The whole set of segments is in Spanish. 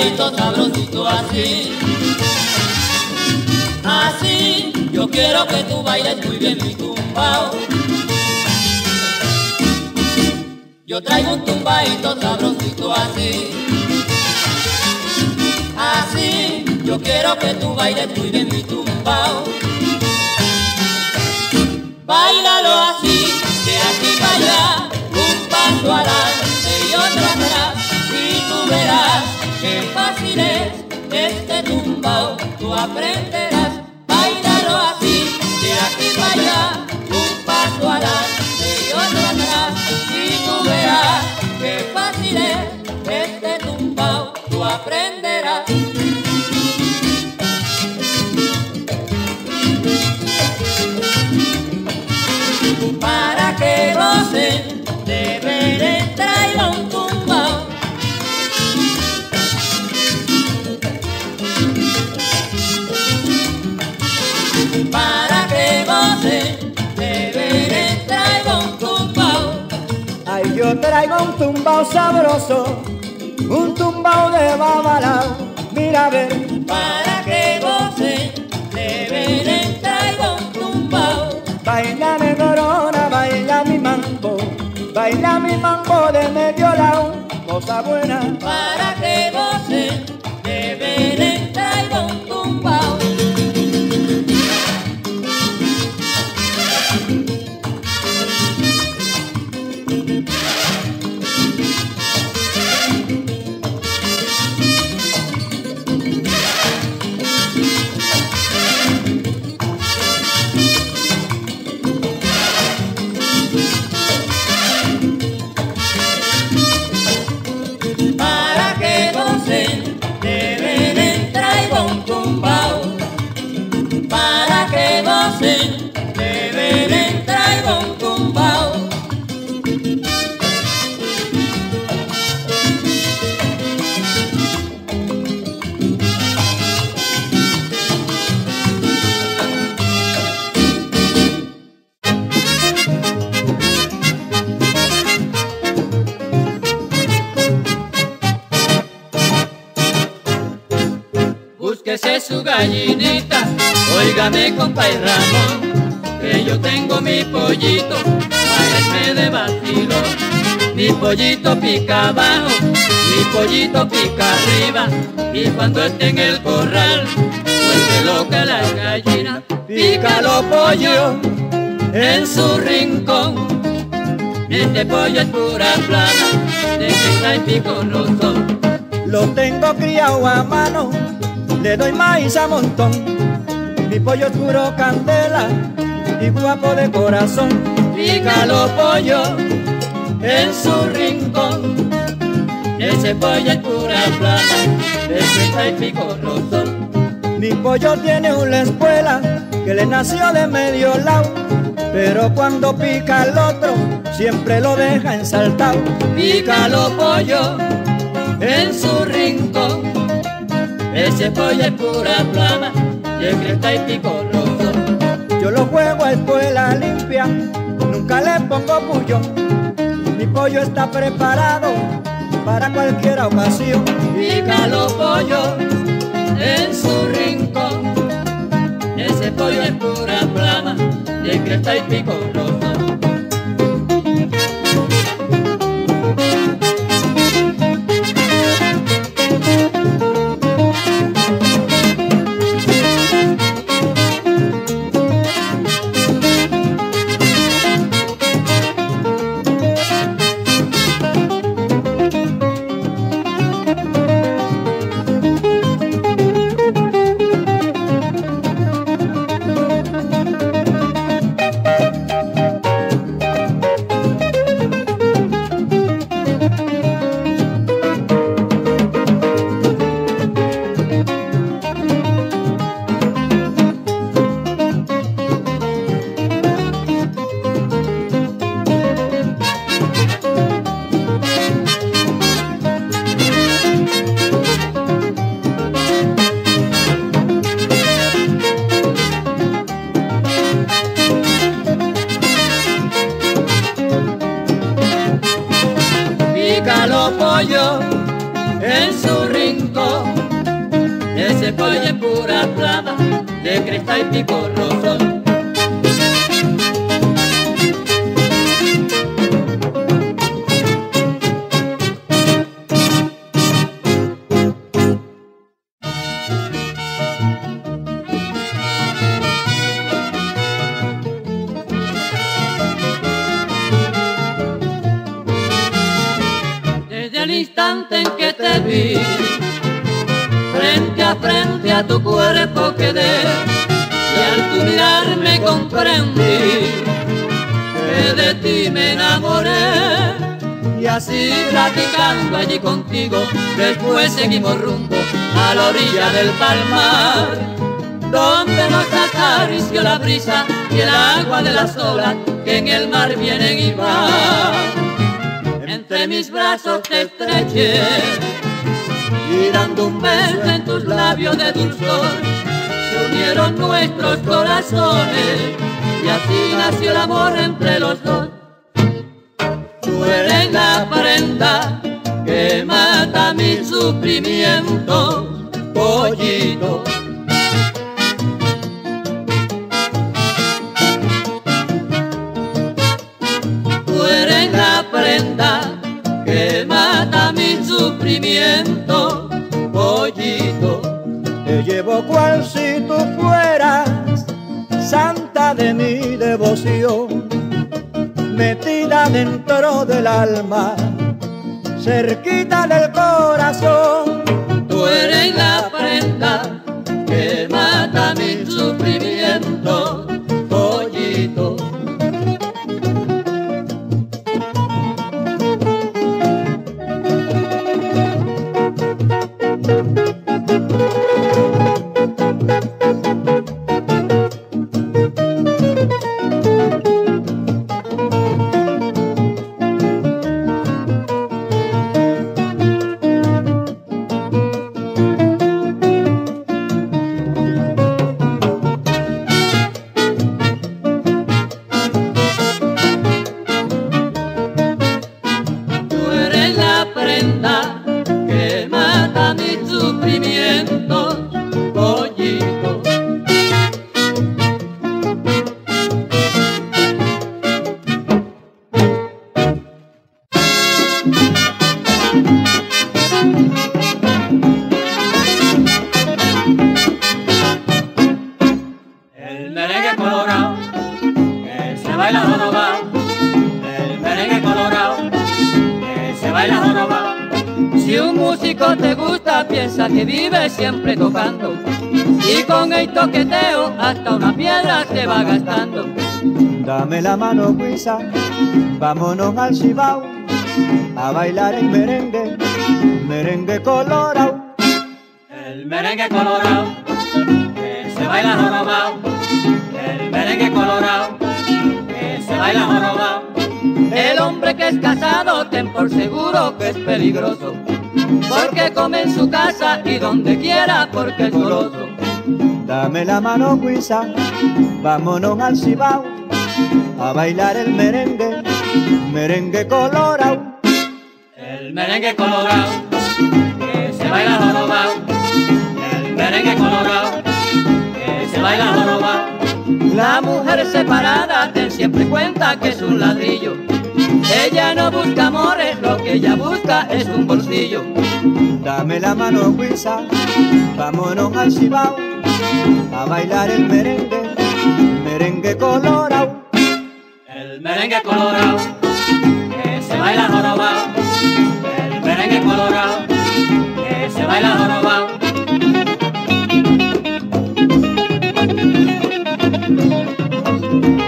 tumbadito sabrosito así. Así, yo quiero que tú bailes muy bien mi tumbao. Yo traigo un tumbadito sabrosito así. Así, yo quiero que tú bailes muy bien mi tumbao. Bailalo así, de aquí para allá, un paso adelante y otro atrás, este tumbao, tú aprenderás. Bailalo así, de aquí para allá, traigo un tumbao sabroso, un tumbao de babalao. Mira a ver, Para que gocen deben entrar a un tumbao. baila mi corona, baila mi mambo, baila mi mambo de medio lado, cosa buena. Para que entrar a un tumbao. Ramón, que yo tengo mi pollito, páguenme de vacilo. Mi pollito pica abajo, mi pollito pica arriba, y cuando esté en el corral, vuelve loca la gallina, pica los pollos en su rincón. Este pollo es pura plata, de que y pico no son. Lo tengo criado a mano, le doy maíz a montón. Mi pollo es puro candela y guapo de corazón. pica los pollos en su rincón. Ese pollo es pura plata, de treinta y pico rosón. Mi pollo tiene una espuela que le nació de medio lado, pero cuando pica al otro siempre lo deja ensaltado. Pica los pollos en su rincón. Ese pollo es pura plata, de treinta y pico rosón. Yo lo juego a espuela limpia, nunca le pongo puño. Mi pollo está preparado para cualquier ocasión. Pica los pollos en su rincón. Ese pollo es pura plama, de cresta y los pollos en su rincón. Ese pollo es pura plata de cristal y pico rojo. Platicando allí contigo, después seguimos rumbo a la orilla del palmar, donde nos acarició la brisa y el agua de las olas que en el mar vienen y van. Entre mis brazos te estreché y dando un beso en tus labios de dulzor. Se unieron nuestros corazones y así nació el amor entre los dos. Tú eres la prenda que mata mi sufrimiento, pollito. Tú eres la prenda que mata mi sufrimiento, pollito. Te llevo cual si tú fueras santa de mi devoción, metida dentro del alma, cerquita del corazón. Tú eres la prenda que mata mi sufrimiento, la mano guisa, vámonos al cibao a bailar el merengue, merengue colorado. El merengue colorado, que se baila jorobado. El merengue colorado, que se baila jorobado. El hombre que es casado, ten por seguro que es peligroso, porque come en su casa y donde quiera porque es goloso. Dame la mano guisa, vámonos al cibao a bailar el merengue, merengue colorado. El merengue colorado, que se baila jorobado. El merengue colorado, que se baila jorobado. La mujer separada ten siempre cuenta que es un ladrillo. Ella no busca amores, lo que ella busca es un bolsillo. Dame la mano, Guisa, vámonos al Cibao, a bailar el merengue, merengue colorado. El merengue colorado, que se baila jorobado. El merengue colorado, que se baila jorobado. thank you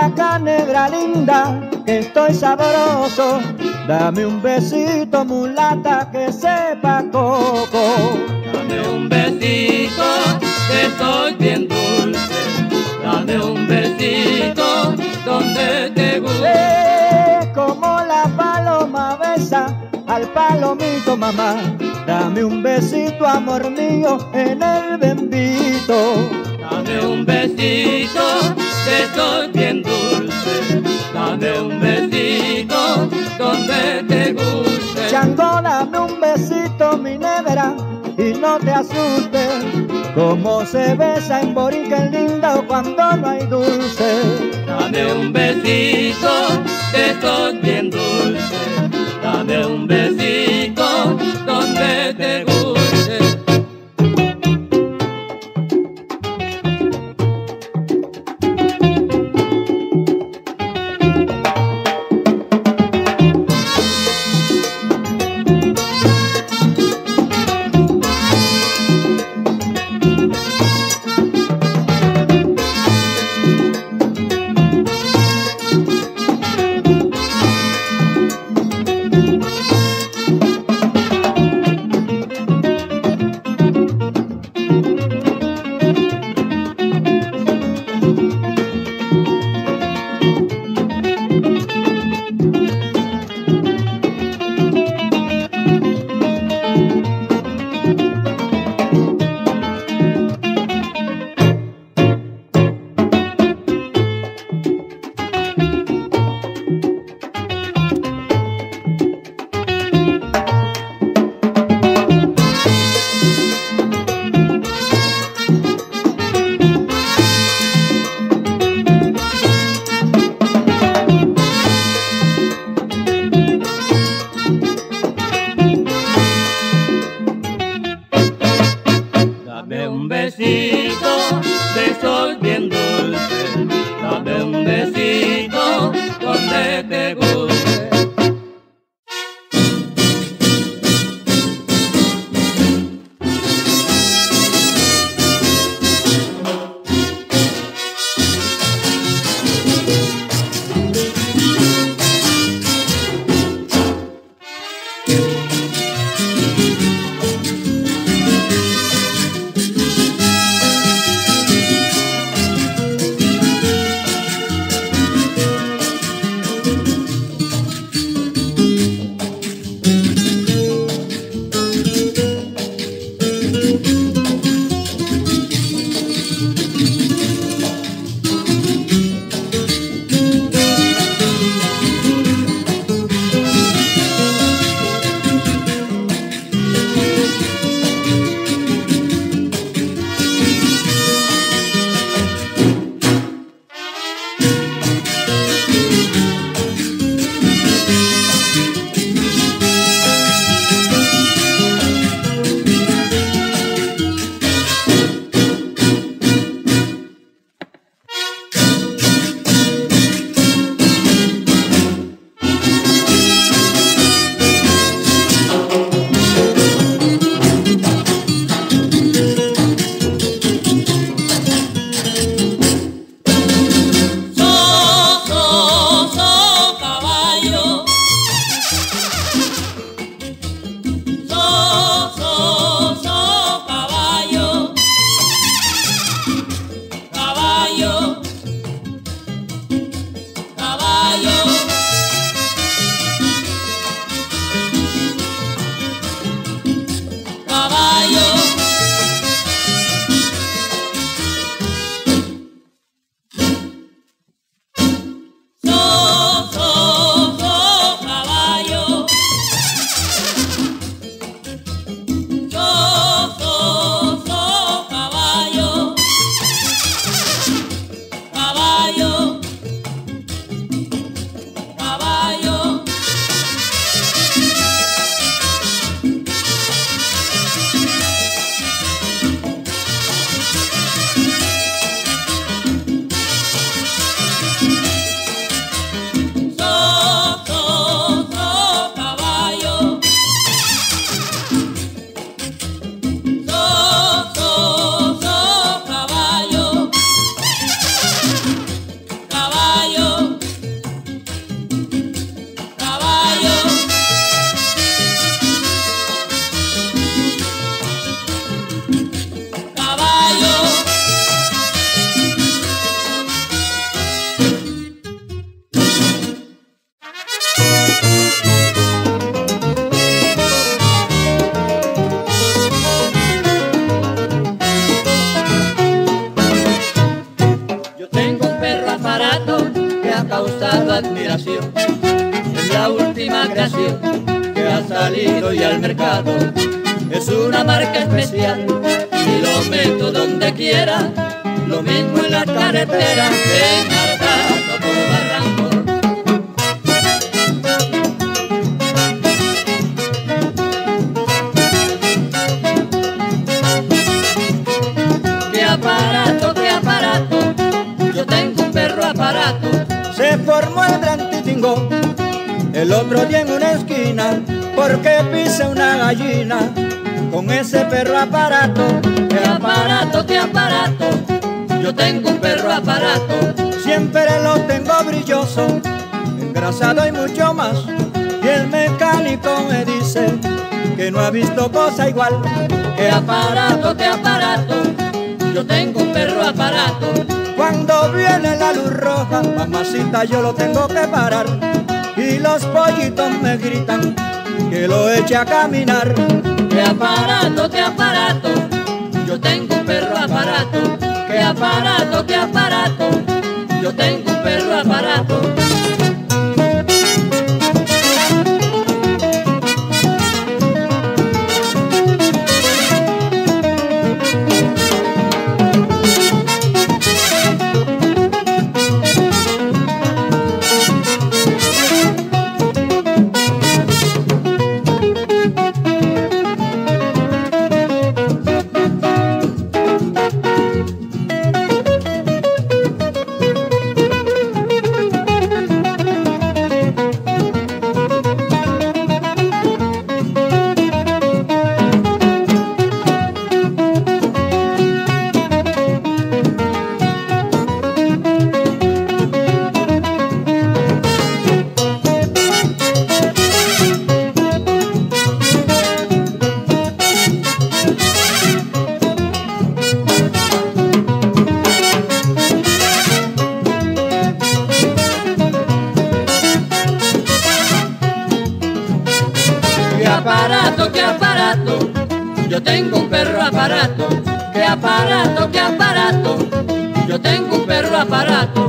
Acá, negra linda, que estoy sabroso. Dame un besito, mulata, que sepa coco. Dame un besito, que soy bien dulce. Dame un besito donde te guste. Eh, como la paloma besa al palomito mamá. Dame un besito, amor mío, en el bendito. Dame un besito, que soy bien dulce. Dame un besito donde te guste. Chango, dame un besito, mi negra, y no te asustes. Como se besa en Borica lindo cuando no hay dulce. Dame un besito, que soy bien dulce. Dame un besito donde te día en una esquina, porque pisa una gallina con ese perro aparato. Qué aparato, qué aparato, yo tengo un perro aparato. Siempre lo tengo brilloso, engrasado y mucho más. Y el mecánico me dice que no ha visto cosa igual. Qué aparato, qué aparato, yo tengo un perro aparato. Cuando viene la luz roja, mamacita, yo lo tengo que parar. Y los pollitos me gritan que lo eche a caminar. Qué aparato, qué aparato, yo tengo un perro aparato. Qué aparato, qué aparato, yo tengo un perro aparato. Aparato, qué aparato, yo tengo un perro aparato. Qué aparato, qué aparato, yo tengo un perro aparato.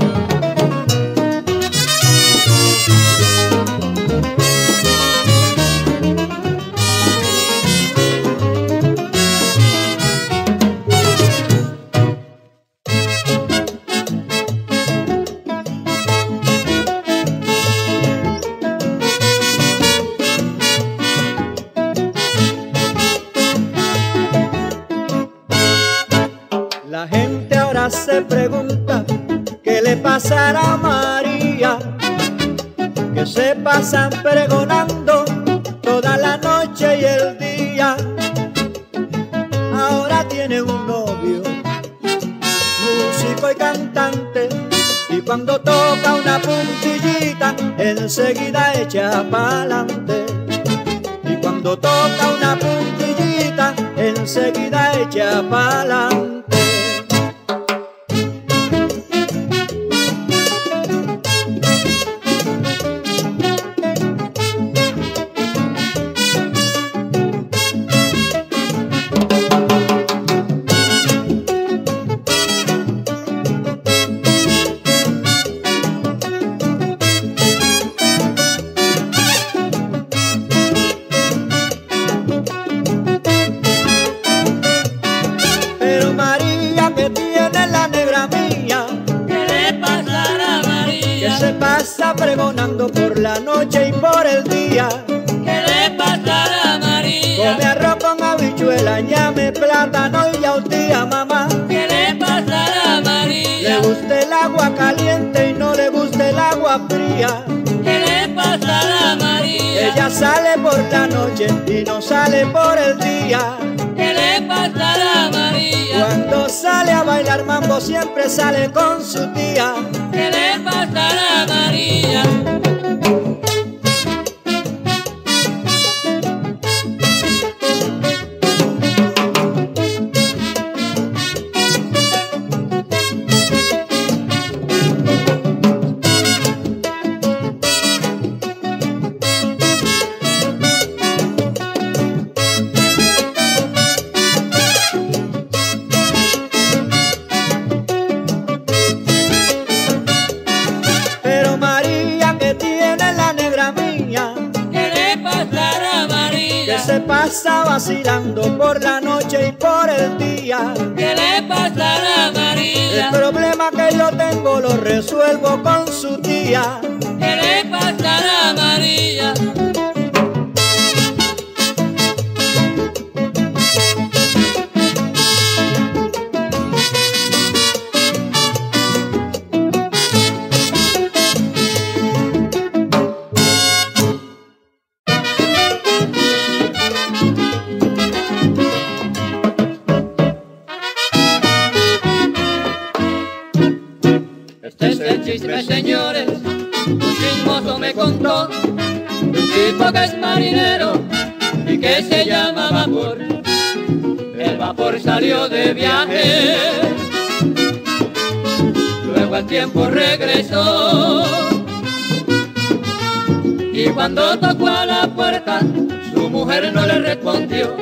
Pasan pregonando toda la noche y el día. Ahora tiene un novio, músico y cantante, y cuando toca una puntillita, enseguida echa pa'lante. Y cuando toca una puntillita, enseguida echa pa'lante. Y no sale por el día. ¿Qué le pasará a María? Cuando sale a bailar mambo siempre sale con su tía. ¿Qué le pasará a María? Salió de viaje, luego al tiempo regresó. Y cuando tocó a la puerta, su mujer no le respondió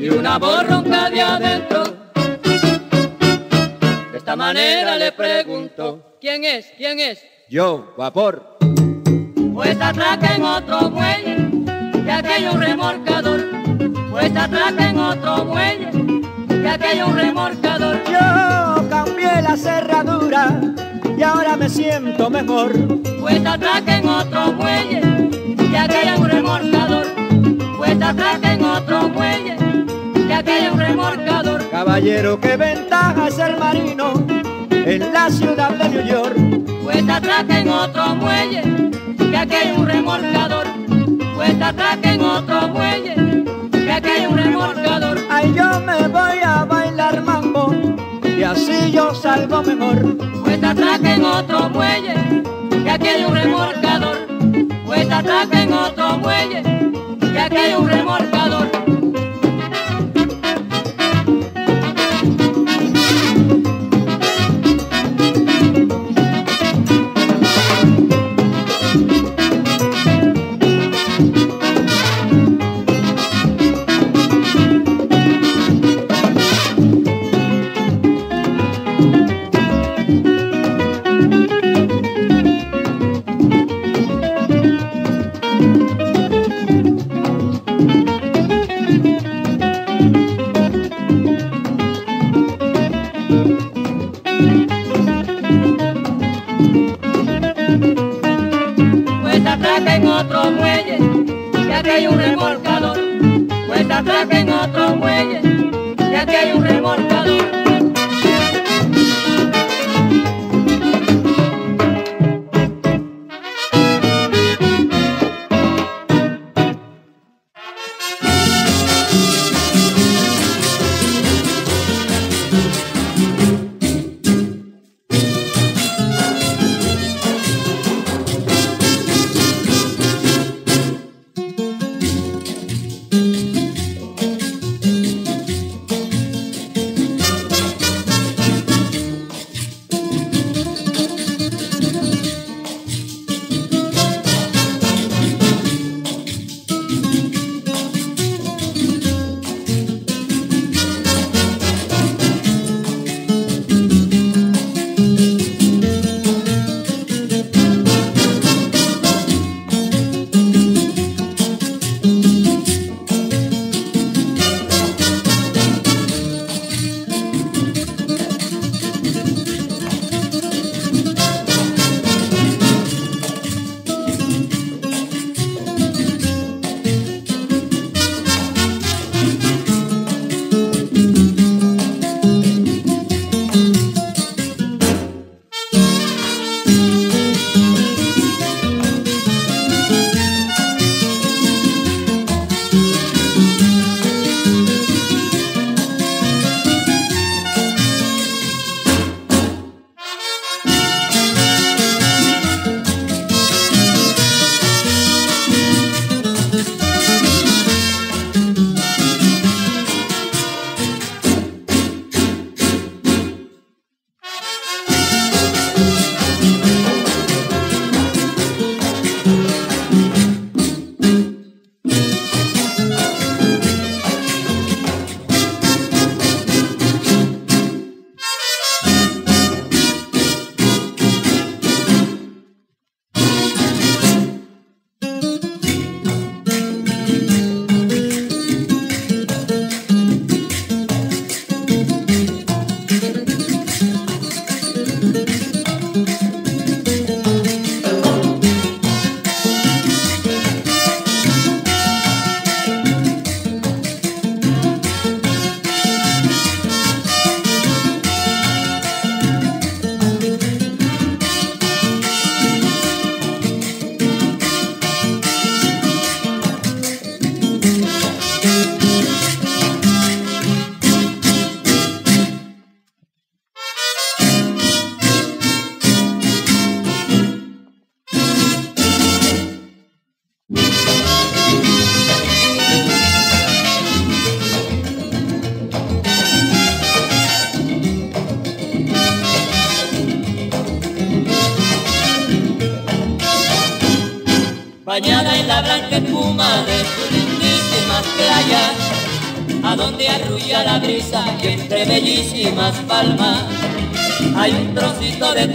y una voz ronca de adentro de esta manera le preguntó, ¿quién es? ¿Quién es? Yo, vapor. Pues atraca en otro muelle, que aquello un remorcador. Pues atraca en otro muelle, que aquello un remorcador. Yo cambié la cerradura y ahora me siento mejor. Pues atraca en otro muelle, que aquello un remorcador. Pues atraca en otro muelle, que aquello un remorcador. Caballero, qué ventaja es el marino en la ciudad de New York. Pues atraca en otro muelle, que aquello un remorcador. Pues atraca en otro muelle, un remorcador. Ay, yo me voy a bailar mambo y así yo salgo mejor. Pues atraca en otro muelle, que aquí hay un remorcador. Pues atraca en otro muelle, que aquí hay un remorcador.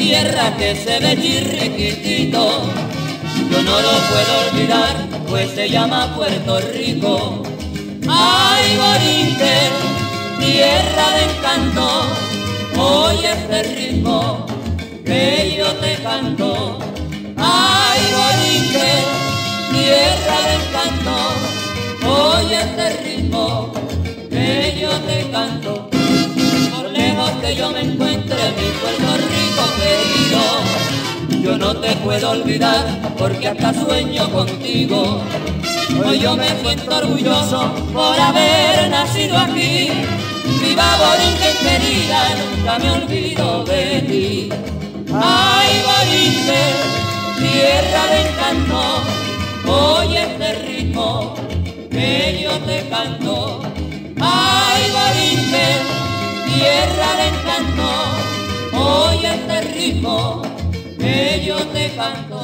Tierra que se ve chirriquitito. Yo no lo puedo olvidar, pues se llama Puerto Rico. Ay, Borinque, tierra de encanto, oye este ritmo que yo te canto. Ay, Borinque, tierra de encanto, oye este ritmo que yo te canto. Yo me encuentre, mi Puerto Rico querido, yo no te puedo olvidar porque hasta sueño contigo. Hoy yo me siento orgulloso por haber nacido aquí. Viva Borinque querida, nunca me olvido de ti. Ay, Borinque, tierra de encanto, oye este ritmo que yo te canto. Ay, Borinque, tierra de encanto, oye este ritmo que yo te canto.